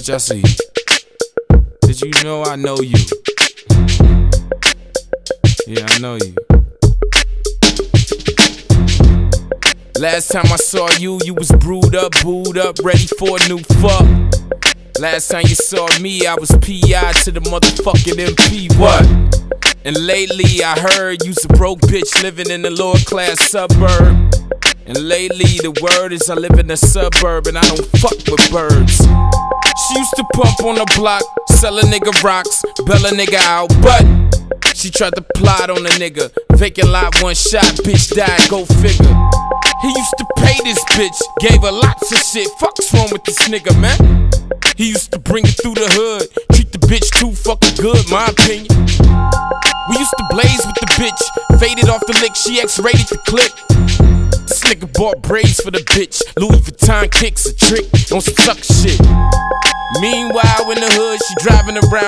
Bitch, I see. Did you know I know you? Yeah, I know you. Last time I saw you, you was brewed up, booed up, ready for a new fuck. Last time you saw me, I was PI to the motherfucking MP. What? And lately I heard you's a broke bitch living in a lower class suburb. And lately the word is I live in a suburb and I don't fuck with birds. Pump on the block, sell a nigga rocks, bell a nigga out, but she tried to plot on a nigga. Vacant lot, one shot, bitch died, go figure. He used to pay this bitch, gave her lots of shit. Fuck's wrong with this nigga, man? He used to bring it through the hood, treat the bitch too fucking good, my opinion. We used to blaze with the bitch, faded off the lick, she X-rated the clip. This nigga bought braids for the bitch, Louis Vuitton kicks a trick on some sucker shit. Meanwhile, in the hood, she driving around.